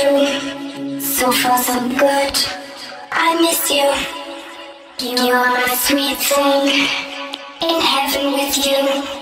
So far, so good. I miss you. You are my sweet thing. In heaven with you.